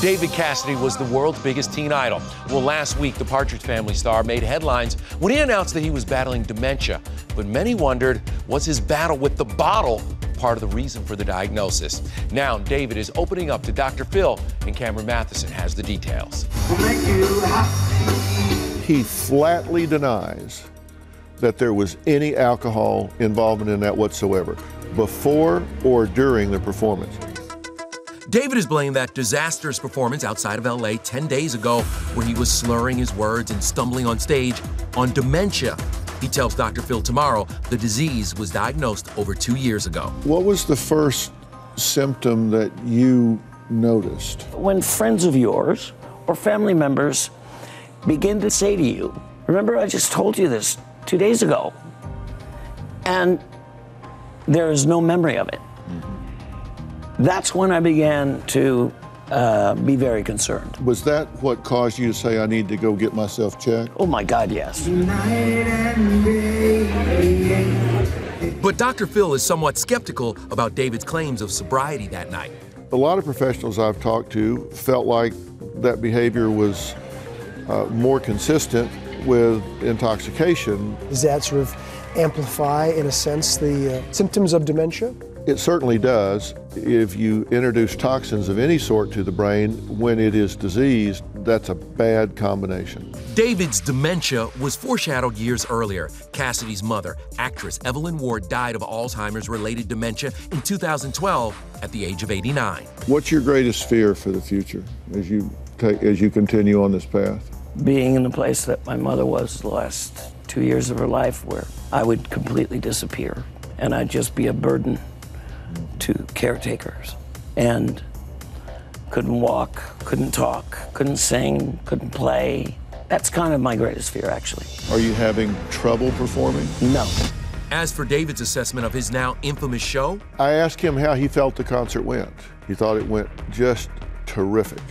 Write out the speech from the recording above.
David Cassidy was the world's biggest teen idol. Well, last week, the Partridge Family star made headlines when he announced that he was battling dementia. But many wondered was his battle with the bottle part of the reason for the diagnosis? Now, David is opening up to Dr. Phil, and Cameron Mathison has the details. He flatly denies that there was any alcohol involvement in that whatsoever, before or during the performance. David is blaming that disastrous performance outside of LA 10 days ago, where he was slurring his words and stumbling on stage, on dementia. He tells Dr. Phil tomorrow the disease was diagnosed over two years ago. What was the first symptom that you noticed? When friends of yours or family members begin to say to you, Remember, I just told you this two days ago, and there is no memory of it. That's when I began to uh, be very concerned. Was that what caused you to say, I need to go get myself checked? Oh my God, yes. But Dr. Phil is somewhat skeptical about David's claims of sobriety that night. A lot of professionals I've talked to felt like that behavior was uh, more consistent with intoxication. Does that sort of amplify, in a sense, the uh, symptoms of dementia? It certainly does. If you introduce toxins of any sort to the brain when it is diseased, that's a bad combination. David's dementia was foreshadowed years earlier. Cassidy's mother, actress Evelyn Ward, died of Alzheimer's related dementia in 2012 at the age of 89. What's your greatest fear for the future as you take, as you continue on this path? Being in the place that my mother was the last two years of her life where I would completely disappear and I'd just be a burden to caretakers and couldn't walk, couldn't talk, couldn't sing, couldn't play. That's kind of my greatest fear, actually. Are you having trouble performing? No. As for David's assessment of his now infamous show, I asked him how he felt the concert went. He thought it went just terrific.